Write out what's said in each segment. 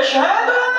أشهد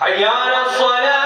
حي على الصلاة.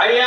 حي